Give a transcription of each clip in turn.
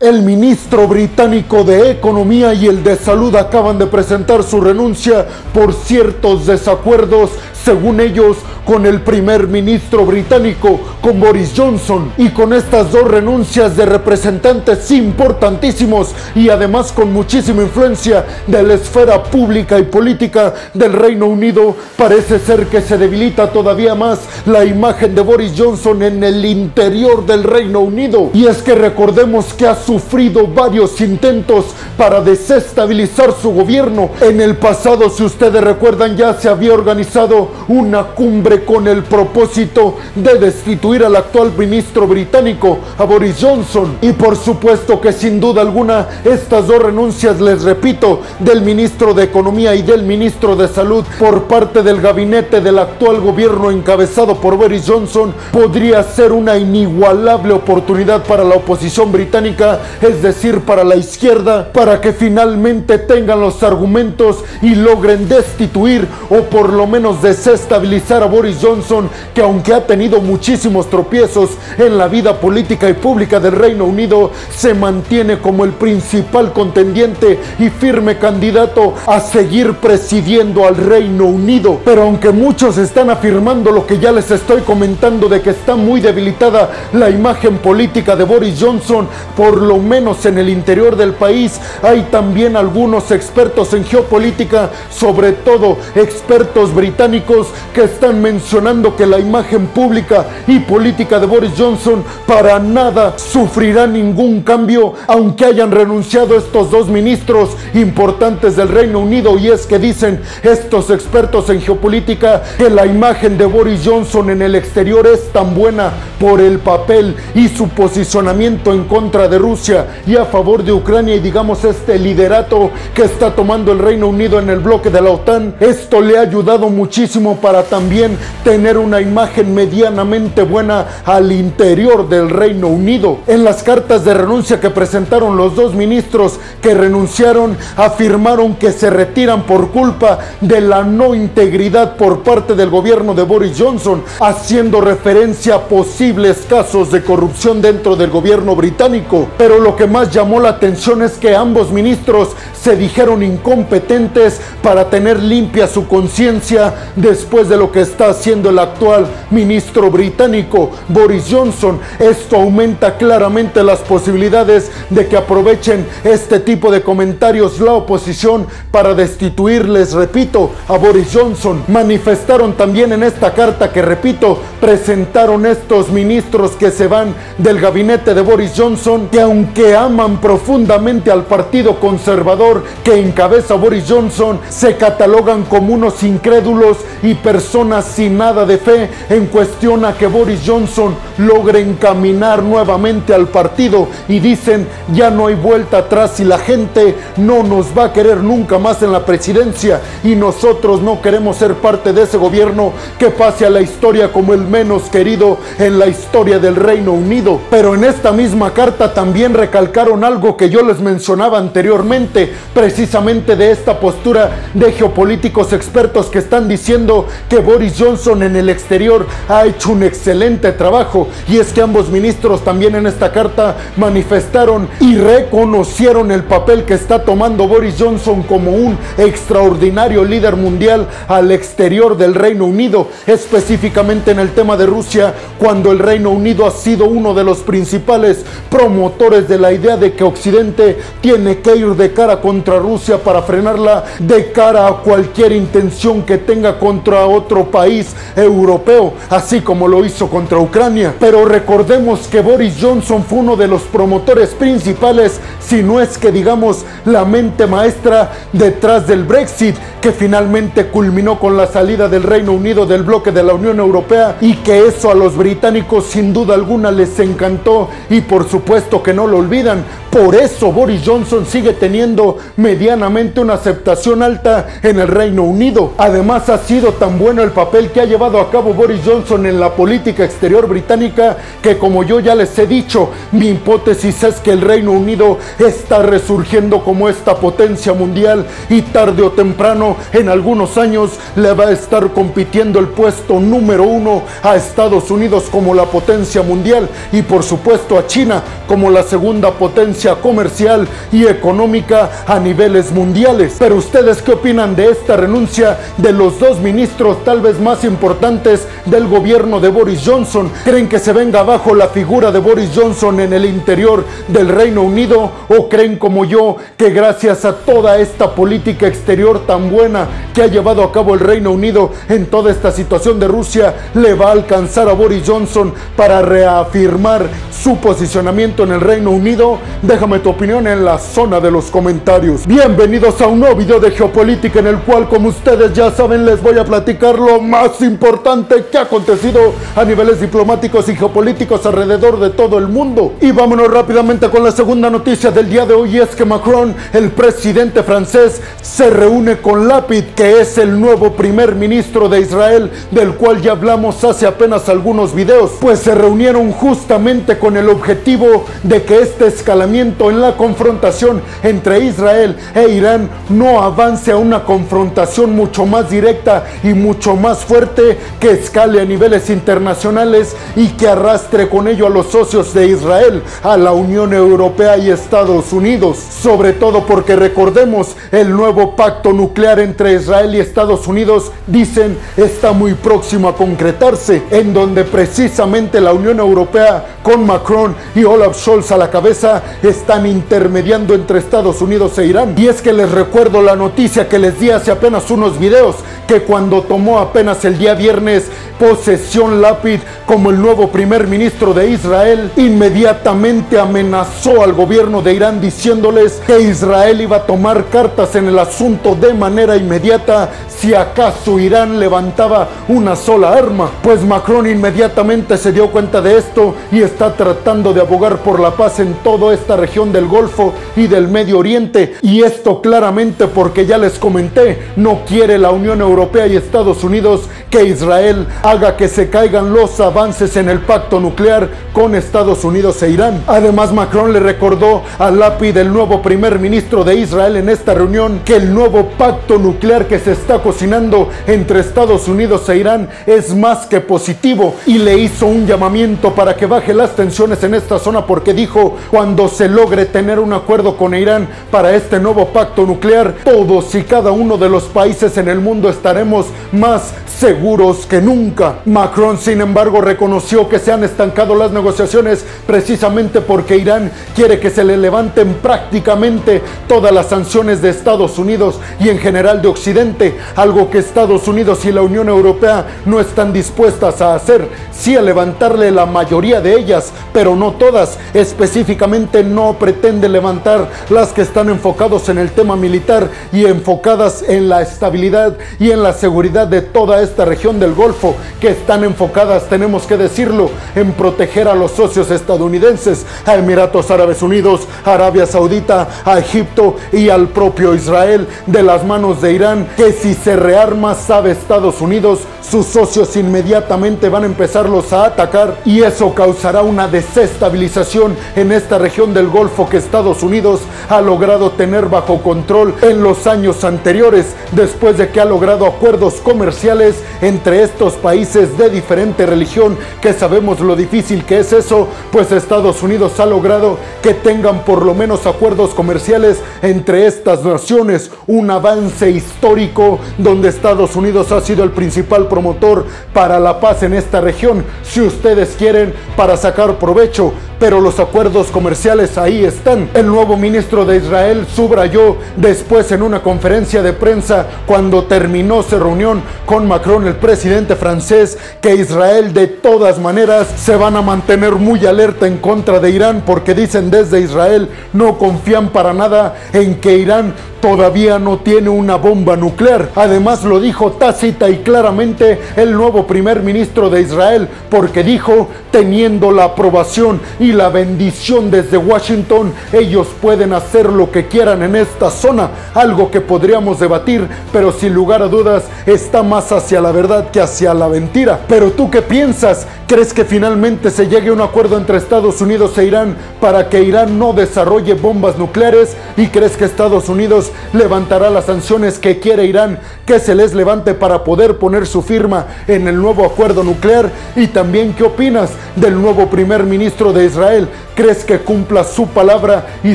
El ministro británico de Economía y el de Salud acaban de presentar su renuncia por ciertos desacuerdos, según ellos, con el primer ministro británico, con Boris Johnson. Y con estas dos renuncias de representantes importantísimos y además con muchísima influencia de la esfera pública y política del Reino Unido, parece ser que se debilita todavía más la imagen de Boris Johnson en el interior del Reino Unido. Y es que recordemos que ha sufrido varios intentos para desestabilizar su gobierno. En el pasado, si ustedes recuerdan, ya se había organizado una cumbre con el propósito de destituir al actual ministro británico, a Boris Johnson. Y por supuesto que sin duda alguna estas dos renuncias, les repito, del ministro de Economía y del ministro de Salud por parte del gabinete del actual gobierno encabezado por Boris Johnson podría ser una inigualable oportunidad para la oposición británica es decir, para la izquierda, para que finalmente tengan los argumentos y logren destituir o por lo menos desestabilizar a Boris Johnson, que aunque ha tenido muchísimos tropiezos en la vida política y pública del Reino Unido, se mantiene como el principal contendiente y firme candidato a seguir presidiendo al Reino Unido. Pero aunque muchos están afirmando lo que ya les estoy comentando de que está muy debilitada la imagen política de Boris Johnson, por lo menos en el interior del país, hay también algunos expertos en geopolítica, sobre todo expertos británicos, que están mencionando que la imagen pública y política de Boris Johnson para nada sufrirá ningún cambio, aunque hayan renunciado estos dos ministros importantes del Reino Unido. Y es que dicen estos expertos en geopolítica que la imagen de Boris Johnson en el exterior es tan buena por el papel y su posicionamiento en contra de Rusia y a favor de Ucrania y digamos este liderato que está tomando el Reino Unido en el bloque de la OTAN, esto le ha ayudado muchísimo para también tener una imagen medianamente buena al interior del Reino Unido. En las cartas de renuncia que presentaron los dos ministros que renunciaron, afirmaron que se retiran por culpa de la no integridad por parte del gobierno de Boris Johnson, haciendo referencia a posibles casos de corrupción dentro del gobierno británico. Pero lo que más llamó la atención es que ambos ministros se dijeron incompetentes para tener limpia su conciencia después de lo que está haciendo el actual ministro británico Boris Johnson. Esto aumenta claramente las posibilidades de que aprovechen este tipo de comentarios la oposición para destituirles, repito, a Boris Johnson. Manifestaron también en esta carta que, repito, presentaron estos ministros que se van del gabinete de Boris Johnson que aunque que aman profundamente al Partido Conservador que encabeza Boris Johnson se catalogan como unos incrédulos y personas sin nada de fe en cuestión a que Boris Johnson logre encaminar nuevamente al partido y dicen ya no hay vuelta atrás y la gente no nos va a querer nunca más en la presidencia y nosotros no queremos ser parte de ese gobierno que pase a la historia como el menos querido en la historia del Reino Unido. Pero en esta misma carta también recalcaron algo que yo les mencionaba anteriormente, precisamente de esta postura de geopolíticos expertos que están diciendo que Boris Johnson en el exterior ha hecho un excelente trabajo. Y es que ambos ministros también en esta carta manifestaron y reconocieron el papel que está tomando Boris Johnson como un extraordinario líder mundial al exterior del Reino Unido, específicamente en el tema de Rusia, cuando el Reino Unido ha sido uno de los principales promotores de la idea de que Occidente tiene que ir de cara contra Rusia para frenarla de cara a cualquier intención que tenga contra otro país europeo, así como lo hizo contra Ucrania. Pero recordemos que Boris Johnson fue uno de los promotores principales, si no es que digamos la mente maestra detrás del Brexit, que finalmente culminó con la salida del Reino Unido del bloque de la Unión Europea y que eso a los británicos sin duda alguna les encantó y por supuesto que no lo olvidan. Por eso Boris Johnson sigue teniendo medianamente una aceptación alta en el Reino Unido. Además ha sido tan bueno el papel que ha llevado a cabo Boris Johnson en la política exterior británica que como yo ya les he dicho, mi hipótesis es que el Reino Unido está resurgiendo como esta potencia mundial y tarde o temprano en algunos años le va a estar compitiendo el puesto número uno a Estados Unidos como la potencia mundial y por supuesto a China como la segunda potencia comercial y económica a niveles mundiales. Pero ustedes qué opinan de esta renuncia de los dos ministros tal vez más importantes del gobierno de Boris Johnson? ¿Creen que se venga abajo la figura de Boris Johnson en el interior del Reino Unido o creen como yo que gracias a toda esta política exterior tan buena que ha llevado a cabo el Reino Unido en toda esta situación de Rusia le va a alcanzar a Boris Johnson para reafirmar su posicionamiento en el Reino Unido? Déjame tu opinión en la zona de los comentarios. Bienvenidos a un nuevo video de geopolítica en el cual como ustedes ya saben les voy a platicar lo más importante que ha acontecido a niveles diplomáticos y geopolíticos alrededor de todo el mundo. Y vámonos rápidamente con la segunda noticia del día de hoy es que Macron, el presidente francés, se reúne con Lapid, que es el nuevo primer ministro de Israel, del cual ya hablamos hace apenas algunos videos, pues se reunieron justamente con el objetivo de que este escalamiento en la confrontación entre Israel e Irán no avance a una confrontación mucho más directa y mucho más fuerte que escale a niveles internacionales y que arrastre con ello a los socios de Israel, a la Unión Europea y Estados Unidos, sobre todo porque recordemos el nuevo pacto nuclear entre Israel y Estados Unidos, dicen, está muy próximo a concretarse, en donde precisamente la Unión Europea con Macron y Olaf Scholz a la cabeza están intermediando entre Estados Unidos e Irán. Y es que les recuerdo la noticia que les di hace apenas unos videos, que tomó apenas el día viernes posesión Lapid como el nuevo primer ministro de Israel, inmediatamente amenazó al gobierno de Irán diciéndoles que Israel iba a tomar cartas en el asunto de manera inmediata si acaso Irán levantaba una sola arma. Pues Macron inmediatamente se dio cuenta de esto y está tratando de abogar por la paz en toda esta región del Golfo y del Medio Oriente. Y esto claramente porque ya les comenté, no quiere la Unión Europea y Estados Unidos que Israel haga que se caigan los avances en el pacto nuclear con Estados Unidos e Irán. Además, Macron le recordó a Lapid, el nuevo primer ministro de Israel en esta reunión, que el nuevo pacto nuclear que se está cocinando entre Estados Unidos e Irán es más que positivo y le hizo un llamamiento para que baje las tensiones en esta zona porque dijo, cuando se logre tener un acuerdo con Irán para este nuevo pacto nuclear, todos y cada uno de los países en el mundo estaremos más seguros que nunca. Macron, sin embargo, reconoció que se han estancado las negociaciones precisamente porque Irán quiere que se le levanten prácticamente todas las sanciones de Estados Unidos y en general de Occidente, algo que Estados Unidos y la Unión Europea no están dispuestas a hacer, sí a levantarle la mayoría de ellas, pero no todas, específicamente no pretende levantar las que están enfocados en el tema militar y enfocadas en la estabilidad y en la seguridad de toda esta región del Golfo, que están enfocadas, tenemos que decirlo, en proteger a los socios estadounidenses, a Emiratos Árabes Unidos, Arabia Saudita, a Egipto y al propio Israel de las manos de Irán, que si se rearma, sabe Estados Unidos, sus socios inmediatamente van a empezarlos a atacar y eso causará una desestabilización en esta región del Golfo que Estados Unidos ha logrado tener bajo control en los años anteriores, después de que ha logrado acuerdos comerciales entre estos países de diferente religión, que sabemos lo difícil que es eso, pues Estados Unidos ha logrado que tengan por lo menos acuerdos comerciales entre estas naciones, un avance histórico donde Estados Unidos ha sido el principal promotor para la paz en esta región, si ustedes quieren, para sacar provecho pero los acuerdos comerciales ahí están. El nuevo ministro de Israel subrayó después en una conferencia de prensa cuando terminó su reunión con Macron, el presidente francés, que Israel de todas maneras se van a mantener muy alerta en contra de Irán porque dicen desde Israel no confían para nada en que Irán todavía no tiene una bomba nuclear. Además lo dijo tácita y claramente el nuevo primer ministro de Israel porque dijo teniendo la aprobación y la bendición desde Washington, ellos pueden hacer lo que quieran en esta zona, algo que podríamos debatir, pero sin lugar a dudas está más hacia la verdad que hacia la mentira. Pero tú qué piensas? ¿Crees que finalmente se llegue a un acuerdo entre Estados Unidos e Irán para que Irán no desarrolle bombas nucleares? ¿Y crees que Estados Unidos levantará las sanciones que quiere Irán que se les levante para poder poner su firma en el nuevo acuerdo nuclear? Y también, ¿qué opinas del nuevo primer ministro de Israel? ¿Crees que cumpla su palabra y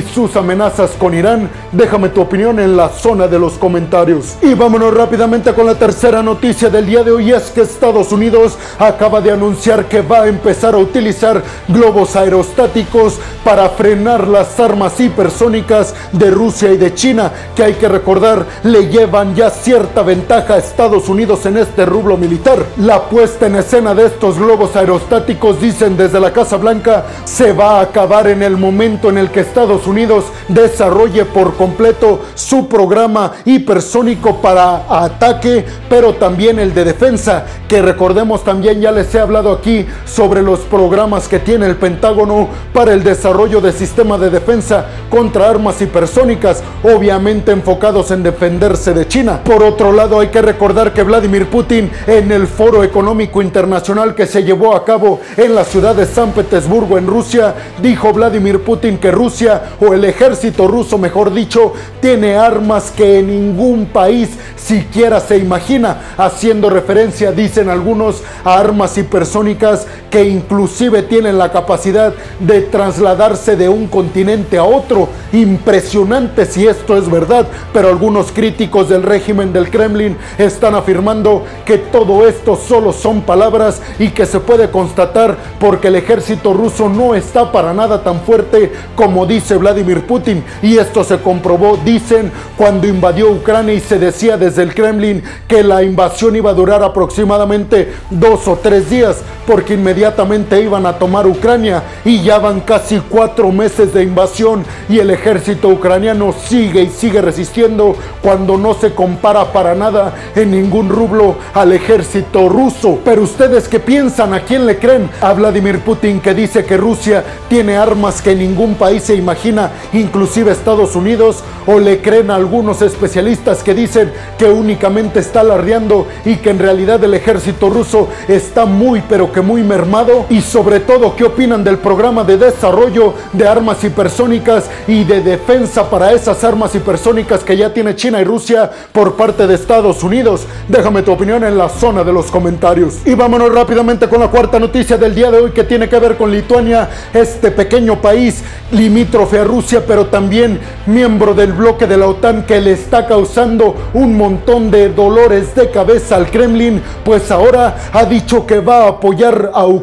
sus amenazas con Irán? Déjame tu opinión en la zona de los comentarios. Y vámonos rápidamente con la tercera noticia del día de hoy. Es que Estados Unidos acaba de anunciar que va a empezar a utilizar globos aerostáticos para frenar las armas hipersónicas de Rusia y de China, que hay que recordar le llevan ya cierta ventaja a Estados Unidos en este rublo militar. La puesta en escena de estos globos aerostáticos, dicen desde la Casa Blanca, se va a acabar en el momento en el que Estados Unidos desarrolle por completo su programa hipersónico para ataque, pero también el de defensa, que recordemos también ya les he hablado aquí sobre los programas que tiene el Pentágono para el desarrollo de sistema de defensa contra armas hipersónicas, obviamente enfocados en defenderse de China. Por otro lado, hay que recordar que Vladimir Putin en el Foro Económico Internacional que se llevó a cabo en la ciudad de San Petersburgo, en Rusia, dijo Vladimir Putin que Rusia, o el ejército ruso mejor dicho, tiene armas que ningún país siquiera se imagina, haciendo referencia, dicen algunos, a armas hipersónicas que inclusive tienen la capacidad de trasladarse de un continente a otro. Impresionante si esto es verdad, pero algunos críticos del régimen del Kremlin están afirmando que todo esto solo son palabras y que se puede constatar porque el ejército ruso no está para nada tan fuerte como dice Vladimir Putin. Y esto se comprobó, dicen, cuando invadió Ucrania y se decía desde el Kremlin que la invasión iba a durar aproximadamente dos o tres días porque inmediatamente iban a tomar Ucrania y ya van casi cuatro meses de invasión y el ejército ucraniano sigue y sigue resistiendo cuando no se compara para nada en ningún rublo al ejército ruso. Pero ustedes qué piensan, ¿a quién le creen? A Vladimir Putin que dice que Rusia tiene armas que ningún país se imagina, inclusive Estados Unidos, o le creen a algunos especialistas que dicen que únicamente está alardeando y que en realidad el ejército ruso está muy pero que muy mermado y sobre todo qué opinan del programa de desarrollo de armas hipersónicas y de defensa para esas armas hipersónicas que ya tiene China y Rusia por parte de Estados Unidos. Déjame tu opinión en la zona de los comentarios. Y vámonos rápidamente con la cuarta noticia del día de hoy que tiene que ver con Lituania, este pequeño país limítrofe a Rusia, pero también miembro del bloque de la OTAN que le está causando un montón de dolores de cabeza al Kremlin, pues ahora ha dicho que va a apoyar a Ucrania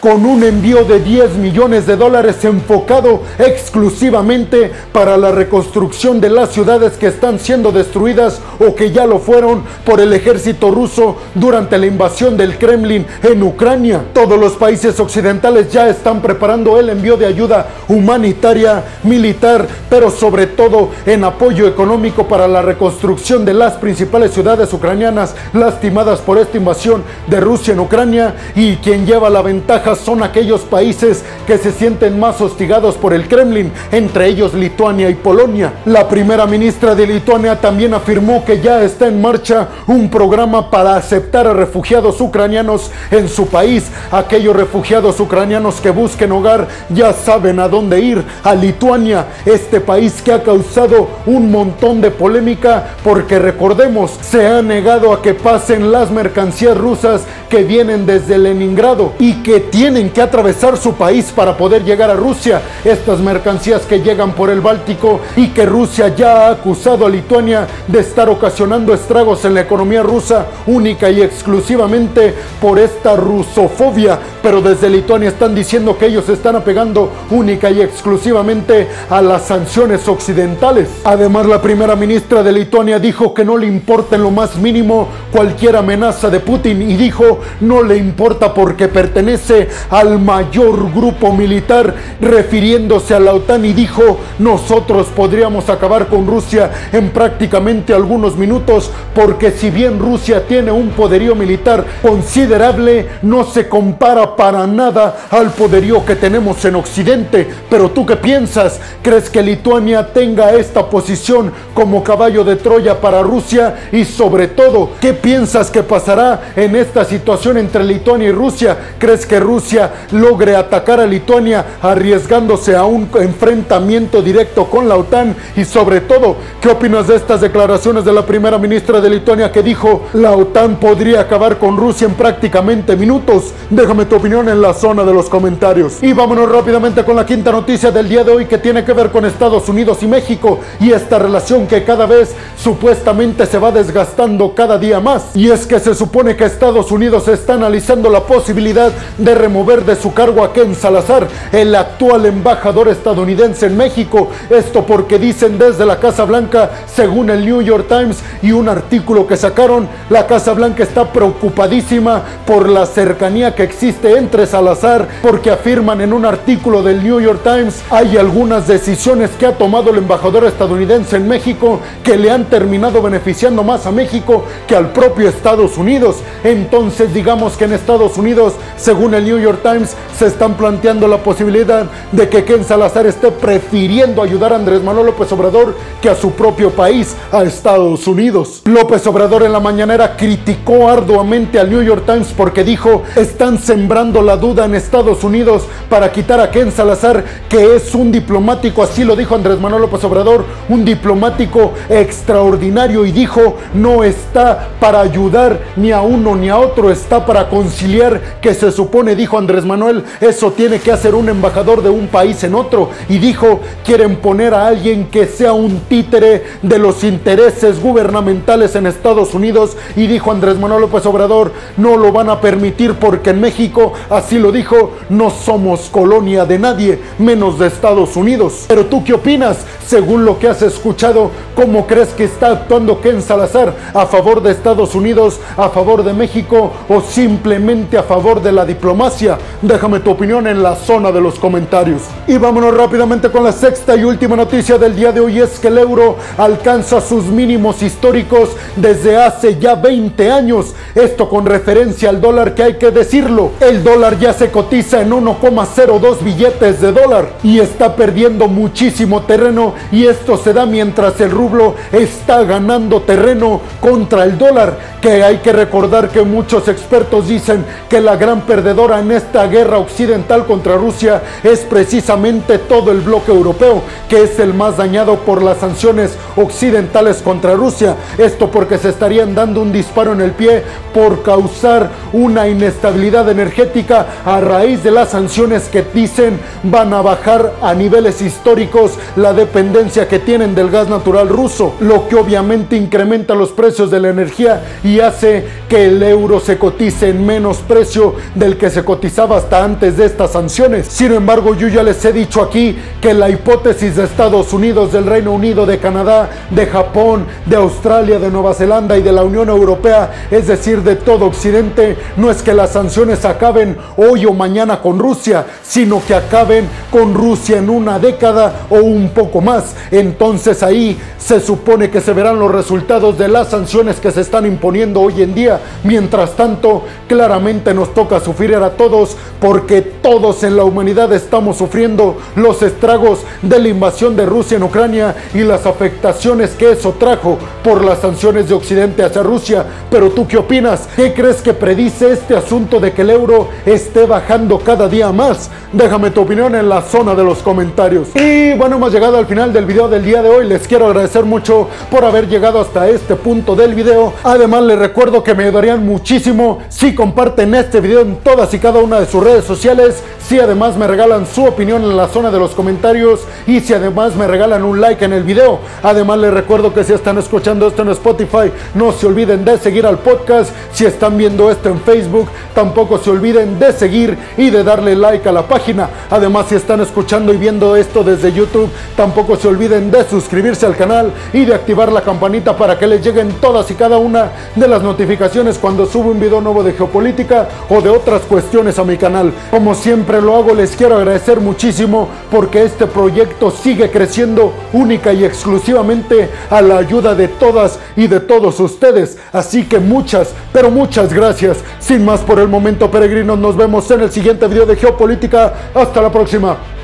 con un envío de 10 millones de dólares enfocado exclusivamente para la reconstrucción de las ciudades que están siendo destruidas o que ya lo fueron por el ejército ruso durante la invasión del Kremlin en Ucrania. Todos los países occidentales ya están preparando el envío de ayuda humanitaria, militar, pero sobre todo en apoyo económico para la reconstrucción de las principales ciudades ucranianas lastimadas por esta invasión de Rusia en Ucrania y quien lleva la ventaja son aquellos países que se sienten más hostigados por el Kremlin, entre ellos Lituania y Polonia. La primera ministra de Lituania también afirmó que ya está en marcha un programa para aceptar a refugiados ucranianos en su país. Aquellos refugiados ucranianos que busquen hogar ya saben a dónde ir, a Lituania, este país que ha causado un montón de polémica porque recordemos, se ha negado a que pasen las mercancías rusas que vienen desde Leningrado y que tienen que atravesar su país para poder llegar a Rusia. Estas mercancías que llegan por el Báltico y que Rusia ya ha acusado a Lituania de estar ocasionando estragos en la economía rusa única y exclusivamente por esta rusofobia. Pero desde Lituania están diciendo que ellos están apegando única y exclusivamente a las sanciones occidentales. Además, la primera ministra de Lituania dijo que no le importa en lo más mínimo cualquier amenaza de Putin y dijo no le importa porque pertenece al mayor grupo militar, refiriéndose a la OTAN y dijo, nosotros podríamos acabar con Rusia en prácticamente algunos minutos, porque si bien Rusia tiene un poderío militar considerable, no se compara para nada al poderío que tenemos en Occidente. Pero tú qué piensas? ¿Crees que Lituania tenga esta posición como caballo de Troya para Rusia? Y sobre todo, ¿qué piensas que pasará en esta situación entre Lituania y Rusia? ¿Crees que Rusia logre atacar a Lituania arriesgándose a un enfrentamiento directo con la OTAN? Y sobre todo, ¿qué opinas de estas declaraciones de la primera ministra de Lituania que dijo la OTAN podría acabar con Rusia en prácticamente minutos? Déjame tu opinión en la zona de los comentarios. Y vámonos rápidamente con la quinta noticia del día de hoy que tiene que ver con Estados Unidos y México y esta relación que cada vez supuestamente se va desgastando cada día más. Y es que se supone que Estados Unidos está analizando la posibilidad de remover de su cargo a Ken Salazar, el actual embajador estadounidense en México. Esto porque dicen desde la Casa Blanca, según el New York Times y un artículo que sacaron, la Casa Blanca está preocupadísima por la cercanía que existe entre Salazar, porque afirman en un artículo del New York Times hay algunas decisiones que ha tomado el embajador estadounidense en México que le han terminado beneficiando más a México que al propio Estados Unidos. Entonces digamos que en Estados Unidos, según el New York Times, se están planteando la posibilidad de que Ken Salazar esté prefiriendo ayudar a Andrés Manuel López Obrador que a su propio país, a Estados Unidos. López Obrador en la mañanera criticó arduamente al New York Times porque dijo, están sembrando la duda en Estados Unidos para quitar a Ken Salazar, que es un diplomático, así lo dijo Andrés Manuel López Obrador, un diplomático extraordinario y dijo, no está para ayudar ni a uno ni a otro, está para conciliar, que se supone, dijo Andrés Manuel, eso tiene que hacer un embajador de un país en otro. Y dijo, quieren poner a alguien que sea un títere de los intereses gubernamentales en Estados Unidos. Y dijo Andrés Manuel López Obrador, no lo van a permitir porque en México, así lo dijo, no somos colonia de nadie, menos de Estados Unidos. Pero tú qué opinas? Según lo que has escuchado, ¿cómo crees que está actuando Ken Salazar? ¿A favor de Estados Unidos, a favor de México o simplemente a favor de la diplomacia? Déjame tu opinión en la zona de los comentarios. Y vámonos rápidamente con la sexta y última noticia del día de hoy es que el euro alcanza sus mínimos históricos desde hace ya 20 años. Esto con referencia al dólar que hay que decirlo. El dólar ya se cotiza en 1,02 billetes de dólar y está perdiendo muchísimo terreno y esto se da mientras el rublo está ganando terreno contra el dólar, que hay que recordar que muchos expertos dicen que la gran perdedora en esta guerra occidental contra Rusia es precisamente todo el bloque europeo, que es el más dañado por las sanciones occidentales contra Rusia. Esto porque se estarían dando un disparo en el pie por causar una inestabilidad energética a raíz de las sanciones que dicen van a bajar a niveles históricos la dependencia que tienen del gas natural ruso, lo que obviamente incrementa los precios de la energía y hace que el euro se cotice en menos precio del que se cotizaba hasta antes de estas sanciones. Sin embargo, yo ya les he dicho aquí que la hipótesis de Estados Unidos, del Reino Unido, de Canadá, de Japón, de Australia, de Nueva Zelanda y de la Unión Europea, es decir, de todo Occidente, no es que las sanciones acaben hoy o mañana con Rusia, sino que acaben con Rusia en una década o un poco más. Entonces ahí se supone que se verán los resultados de las sanciones que se están imponiendo hoy en día. Mientras tanto, claramente nos toca sufrir a todos porque todos en la humanidad estamos sufriendo los estragos de la invasión de Rusia en Ucrania y las afectaciones que eso trajo por las sanciones de Occidente hacia Rusia. Pero tú qué opinas? ¿Qué crees que predice este asunto de que el euro esté bajando cada día más? Déjame tu opinión en la zona de los comentarios. Y bueno, hemos llegado al final del video del día de hoy. Les quiero agradecer mucho por haber llegado hasta este punto del video. Además, les recuerdo que me ayudarían muchísimo si comparten este video en todas y cada una de sus redes sociales. Si además me regalan su opinión en la zona de los comentarios y si además me regalan un like en el video. Además les recuerdo que si están escuchando esto en Spotify, no se olviden de seguir al podcast. Si están viendo esto en Facebook, tampoco se olviden de seguir y de darle like a la página. Además si están escuchando y viendo esto desde YouTube, tampoco se olviden de suscribirse al canal y de activar la campanita para que les lleguen todas y cada una de las notificaciones cuando subo un video nuevo de geopolítica o de otras cuestiones a mi canal. Como siempre lo hago, les quiero agradecer muchísimo porque este proyecto sigue creciendo única y exclusivamente a la ayuda de todas y de todos ustedes. Así que muchas, pero muchas gracias. Sin más por el momento, peregrinos, nos vemos en el siguiente video de geopolítica. Hasta la próxima.